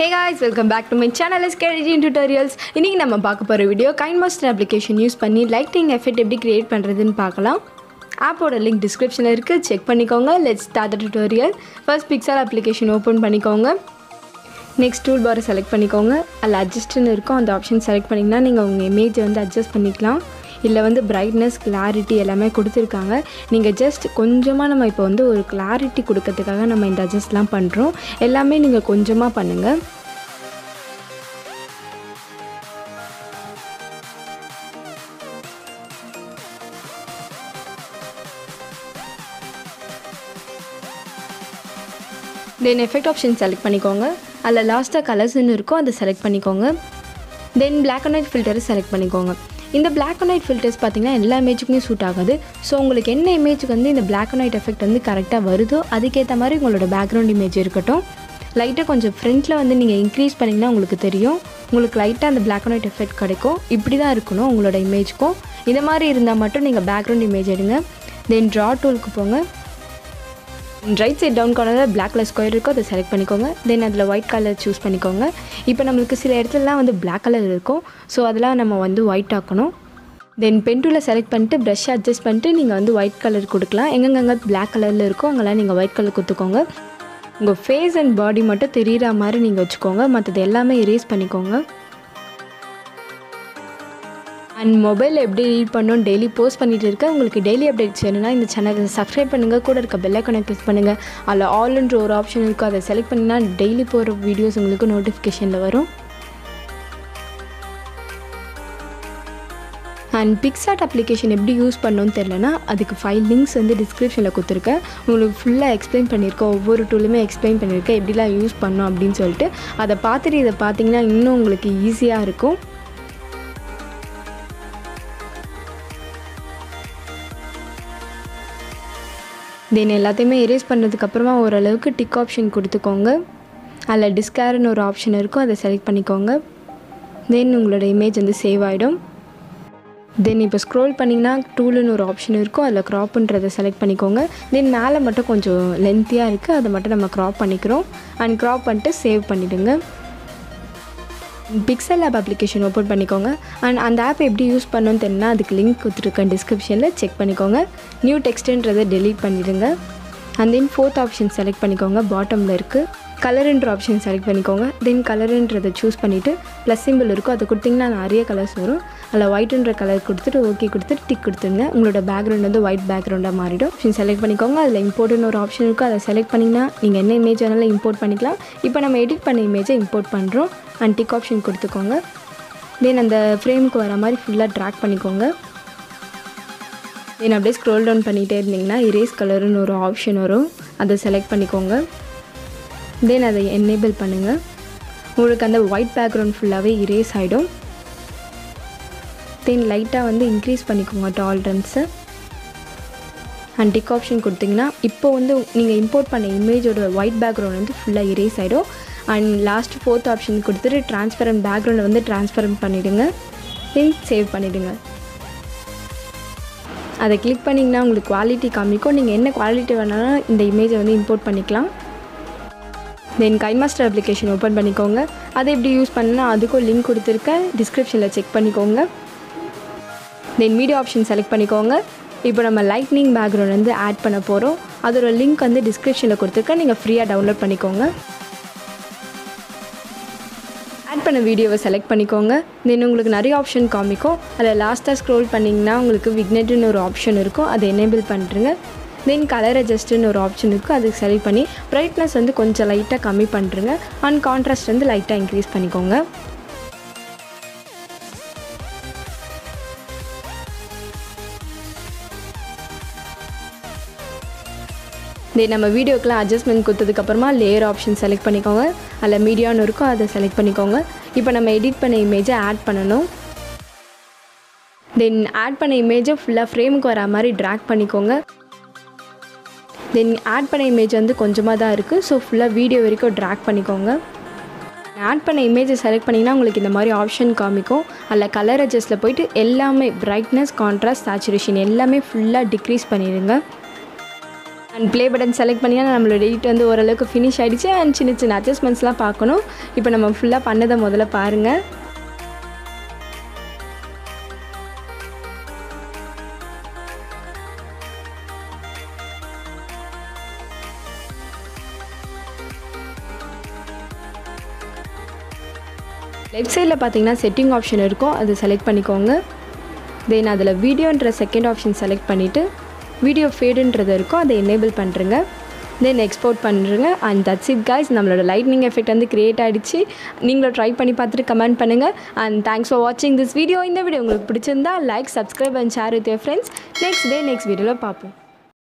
Hey guys welcome back to my channel S கேடிஜின் tutorials இன்றைக்கி நம்ம பார்க்க போகிற video KineMaster application use பண்ணி லைட்டிங் எஃபெக்ட் எப்படி கிரியேட் பண்ணுறதுன்னு பார்க்கலாம். ஆப்போட லிங்க் டிஸ்கிரிப்ஷனில் இருக்குது செக் பண்ணிக்கோங்க. Let's start tutorial first pixel application open பண்ணிக்கோங்க. நெக்ஸ்ட் டூல் பாரை செலக்ட் பண்ணிக்கோங்க. அதில் அட்ஜஸ்ட்னு இருக்கும். அந்த ஆப்ஷன் செலக்ட் பண்ணிங்கன்னா நீங்கள் உங்கள் இமேஜை வந்து அட்ஜஸ்ட் பண்ணிக்கலாம். இல்லை வந்து பிரைட்னஸ் கிளாரிட்டி எல்லாமே கொடுத்துருக்காங்க. நீங்கள் ஜஸ்ட் கொஞ்சமாக நம்ம இப்போ வந்து ஒரு கிளாரிட்டி கொடுக்கறதுக்காக நம்ம இந்த அட்ஜஸ்ட்லாம் பண்ணுறோம் எல்லாமே நீங்கள் கொஞ்சமாக பண்ணுங்கள் தென் எஃபெக்ட் ஆப்ஷன் செலக்ட் பண்ணிக்கோங்க. அதில் லாஸ்ட்டாக கலர்ஸ்னு இருக்கும் அதை செலக்ட் பண்ணிக்கோங்க. தென் பிளாக் அண்ட் ஒயிட் ஃபில்டரை செலக்ட் பண்ணிக்கோங்க. இந்த பிளாக் அண்ட் ஒயிட் ஃபில்டர்ஸ் பார்த்திங்கன்னா எல்லா இமேஜுக்குமே சூட் ஆகாது. ஸோ உங்களுக்கு என்ன இமேஜுக்கு வந்து இந்த பிளாக் அண்ட் ஒயிட் எஃபெக்ட் வந்து கரெக்டாக வருதோ அதுக்கேற்ற மாதிரி உங்களோட பேக்ரவுண்ட் இமேஜ் இருக்கட்டும். லைட்டாக கொஞ்சம் ஃப்ரண்ட்டில் வந்து நீங்கள் இன்க்ரீஸ் பண்ணிங்கன்னா உங்களுக்கு தெரியும். உங்களுக்கு லைட்டாக அந்த பிளாக் அண்ட் ஒயிட் எஃபெக்ட் கிடைக்கும். இப்படி தான் இருக்கணும் உங்களோட இமேஜ்க்கும் இந்த மாதிரி இருந்தால் மட்டும் நீங்கள் பேக்ரவுண்ட் இமேஜ் எடுங்க. தென் ட்ரா டூலுக்கு போங்க. ரைட் சைட் டவுன் கார்னரில் பிளாக் கலர் ஸ்கொயர் இருக்கோ அதை செலக்ட் பண்ணிக்கோங்க. தென் அதில் ஒயிட் கலர் சூஸ் பண்ணிக்கோங்க. இப்போ நம்மளுக்கு சில இடத்துலலாம் வந்து பிளாக் கலர் இருக்கும். ஸோ அதெல்லாம் நம்ம வந்து ஒயிட் ஆக்கணும். தென் பென் செலக்ட் பண்ணிட்டு ப்ரஷ் அட்ஜஸ்ட் பண்ணிட்டு நீங்கள் வந்து ஒயிட் கலர் கொடுக்கலாம். எங்கெங்கெங்கே பிளாக் கலரில் இருக்கோ அங்கெல்லாம் நீங்கள் ஒயிட் கலர் கொடுத்துக்கோங்க. உங்கள் ஃபேஸ் அண்ட் பாடி மட்டும் தெரிகிற மாதிரி நீங்கள் வச்சுக்கோங்க. மற்றது எல்லாமே எரேஸ் பண்ணிக்கோங்க. அண்ட் மொபைல் எப்படி ரீட் பண்ணணும் டெய்லி போஸ்ட் பண்ணிட்டு இருக்கேன் உங்களுக்கு டெய்லி அப்டேட்ஸ் வேணும்னா இந்த சேனலை சப்ஸ்கிரைப் பண்ணுங்கள் கூட இருக்க பெல் ஐக்கனை பண்ணுங்கள் அதில் ஆல்ன்ற ஒரு ஆப்ஷன் இருக்கும் அதை செலக்ட் பண்ணிங்கன்னா டெய்லி போகிற வீடியோஸ் உங்களுக்கு நோட்டிஃபிகேஷனில் வரும். அண்ட் பிக்ஸாட் அப்ளிகேஷன் எப்படி யூஸ் பண்ணணும்னு தெரிலனா அதுக்கு ஃபைவ் லிங்க்ஸ் வந்து டிஸ்கிரிப்ஷனில் கொடுத்துருக்கேன் உங்களுக்கு ஃபுல்லாக எக்ஸ்பிளைன் பண்ணியிருக்கேன் ஒவ்வொரு டூலுமே எக்ஸ்பிளைன் பண்ணியிருக்கேன் எப்படிலாம் யூஸ் பண்ணோம் அப்படின்னு சொல்லிட்டு. அதை பார்த்துட்டு இதை பார்த்தீங்கன்னா இன்னும் உங்களுக்கு ஈஸியாக இருக்கும். தென் எல்லாத்தையுமே எரேஸ் பண்ணதுக்கப்புறமா ஓரளவுக்கு டிக் ஆப்ஷன் கொடுத்துக்கோங்க. அதில் டிஸ்கேர்னு ஒரு ஆப்ஷன் இருக்கும் அதை செலக்ட் பண்ணிக்கோங்க. தென் உங்களோட இமேஜ் வந்து சேவ் ஆகிடும் தென் இப்போ ஸ்க்ரோல் பண்ணிங்கன்னா டூலுன்னு ஒரு ஆப்ஷன் இருக்கும் அதில் க்ராப்புன்றதை செலக்ட் பண்ணிக்கோங்க. தென் மேலே மட்டும் கொஞ்சம் லென்த்தியாக இருக்குது அதை மட்டும் நம்ம க்ராப் பண்ணிக்கிறோம். அண்ட் க்ராப் பண்ணிட்டு சேவ் பண்ணிவிடுங்க பிக்சல் ஆப் அப்ளிகேஷன் ஓப்பன் பண்ணிக்கோங்க. அண்ட் அந்த ஆப் எப்படி யூஸ் பண்ணணும்னு தெரியும்னா அதுக்கு லிங்க் கொடுத்துருக்கேன் டிஸ்கிரிப்ஷனில் செக் பண்ணிக்கோங்க. நியூ டெக்ஸ்ட்டுன்றதை டெலீட் பண்ணிடுங்க. And then fourth option select பண்ணிக்கோங்க. பாட்டமில் இருக்குது கலருன்ற ஆப்ஷன் செலக்ட் பண்ணிக்கோங்க. தென் கலருன்றதை சூஸ் பண்ணிவிட்டு ப்ளஸ் சிம்பிள் இருக்கும். அதை கொடுத்திங்கன்னா நிறைய கலர்ஸ் வரும். அதில் ஒயிட்டுன்ற கலர் கொடுத்துட்டு ஓகே கொடுத்துட்டு டிக் கொடுத்துருங்க. உங்களோட பேக்ரவுண்ட் வந்து ஒயிட் பேக்ரவுண்டாக மாறிடும். ஆப்ஷன் செலக்ட் பண்ணிக்கோங்க. அதில் இம்போர்ட்னு ஒரு ஆப்ஷன் இருக்கும். அதை செலக்ட் பண்ணிங்கன்னா நீங்கள் என்ன இமேஜ் வேணாலும் இம்போர்ட் பண்ணிக்கலாம். இப்போ நம்ம எடிட் பண்ண இமேஜை இம்போர்ட் பண்ணுறோம் அண்ட் டிக் ஆப்ஷன் கொடுத்துக்கோங்க. தென் அந்த ஃப்ரேமுக்கு வர மாதிரி ஃபுல்லாக ட்ராக் பண்ணிக்கோங்க. தென் அப்படியே ஸ்க்ரோல் டவுன் பண்ணிகிட்டே இருந்தீங்கன்னா இரேஸ் கலருன்னு ஒரு ஆப்ஷன் வரும். அதை செலக்ட் பண்ணிக்கோங்க. தென் அதை என்னேபிள் பண்ணுங்கள் உங்களுக்கு அந்த ஒயிட் பேக்ரவுண்ட் ஃபுல்லாகவே இரேஸ் ஆகிடும் தென் லைட்டாக வந்து இன்க்ரீஸ் பண்ணிக்கோங்க டாலரன்ஸை அண்ட் டிக் ஆப்ஷன் கொடுத்தீங்கன்னா இப்போ வந்து நீங்கள் இம்போர்ட் பண்ண இமேஜோட ஒயிட் பேக்ரவுண்ட் வந்து ஃபுல்லாக இரேஸ் ஆகிடும் அண்ட் லாஸ்ட் ஃபோர்த் ஆப்ஷன் கொடுத்துட்டு டிரான்ஸ்பரண்ட் பேக்ரவுண்டை வந்து டிரான்ஸ்பரண்ட் பண்ணிவிடுங்க தென் சேவ் பண்ணிவிடுங்க அதை கிளிக் பண்ணிங்கன்னா உங்களுக்கு குவாலிட்டி காமிக்கும். நீங்கள் என்ன குவாலிட்டி வேணாலும் இந்த இமேஜை வந்து இம்போர்ட் பண்ணிக்கலாம். தென் கைமாஸ்டர் அப்ளிகேஷன் ஓப்பன் பண்ணிக்கோங்க. அதை எப்படி யூஸ் பண்ணால் அதுக்கும் லிங்க் கொடுத்துருக்கேன் டிஸ்கிரிப்ஷனில் செக் பண்ணிக்கோங்க. தென் மீடியா ஆப்ஷன் செலக்ட் பண்ணிக்கோங்க. இப்போ நம்ம லைட்னிங் பேக்ரவுண்ட் வந்து ஆட் பண்ண போகிறோம் அதோட லிங்க் வந்து டிஸ்கிரிப்ஷனில் கொடுத்துருக்கேன் நீங்கள் ஃப்ரீயாக டவுன்லோட் பண்ணிக்கோங்க. ஆட் பண்ண வீடியோவை செலக்ட் பண்ணிக்கோங்க. தென் உங்களுக்கு நிறைய ஆப்ஷன் காமிக்கும். அதில் லாஸ்ட்டாக ஸ்க்ரோல் பண்ணிங்கன்னா உங்களுக்கு விக்னெட்டுன்னு ஒரு ஆப்ஷன் இருக்கும். அதை எனேபிள் பண்ணுறங்க தென் கலர் அட்ஜஸ்ட்டுன்னு ஒரு ஆப்ஷன் இருக்கும் அதுக்கு செலக்ட் பண்ணி ப்ரைட்னஸ் வந்து கொஞ்சம் லைட்டாக கம்மி பண்ணுறங்க அண்ட் கான்ட்ராஸ்ட் வந்து லைட்டாக இன்க்ரீஸ் பண்ணிக்கோங்க. தென் நம்ம வீடியோக்கெலாம் அட்ஜஸ்ட்மெண்ட் கொடுத்ததுக்கப்புறமா லேயர் ஆப்ஷன் செலக்ட் பண்ணிக்கோங்க. அதில் மீடியான்னு இருக்கும் அதை செலக்ட் பண்ணிக்கோங்க. இப்போ நம்ம எடிட் பண்ண இமேஜை ஆட் பண்ணணும். தென் ஆட் பண்ண இமேஜை ஃபுல்லாக ஃப்ரேமுக்கு வர மாதிரி ட்ராக் பண்ணிக்கோங்க. தென் ஆட் பண்ண இமேஜ் வந்து கொஞ்சமாக தான் இருக்குது ஸோ ஃபுல்லாக வீடியோ வரைக்கும் ட்ராக் பண்ணிக்கோங்க. ஆட் பண்ண இமேஜை செலக்ட் பண்ணிங்கன்னா உங்களுக்கு இந்த மாதிரி ஆப்ஷன் காமிக்கும். அதில் கலர் அட்ஜஸ்ட்டில் போயிட்டு எல்லாமே பிரைட்னஸ் கான்ட்ராஸ்ட் சேச்சுரேஷன் எல்லாமே ஃபுல்லாக டிக்ரீஸ் பண்ணிடுங்க. அண்ட் ப்ளே பட்டன் செலக்ட் பண்ணியா நம்மளோட எடிட் வந்து ஓரளவுக்கு ஃபினிஷ் ஆகிடுச்சு அண்ட் சின்ன சின்ன அட்ஜஸ்ட்மெண்ட்ஸ்லாம் பார்க்கணும். இப்போ நம்ம ஃபுல்லாக பண்ணதை முதல்ல பாருங்கள் லெஃப்ட் சைடில் பார்த்தீங்கன்னா செட்டிங் ஆப்ஷன் இருக்கும். அதை செலக்ட் பண்ணிக்கோங்க. தென் அதில் வீடியோன்ற செகண்ட் ஆப்ஷன் செலக்ட் பண்ணிவிட்டு வீடியோ ஃபேடுன்றது இருக்கும் அதை எனேபிள் பண்ணுறங்க தென் எக்ஸ்போர்ட் பண்ணுறங்க அண்ட் தட்ஸ் இட் கைஸ் நம்மளோட லைட்னிங் எஃபெக்ட் வந்து க்ரியேட் ஆகிடுச்சு நீங்களும் ட்ரை பண்ணி பார்த்துட்டு கமெண்ட் பண்ணுங்கள் அண்ட் தேங்க்ஸ் ஃபார் வாட்சிங் திஸ் வீடியோ இந்த வீடியோ உங்களுக்கு பிடிச்சிருந்தா like subscribe and share with your friends next day next வீடியோவில் பார்ப்போம்.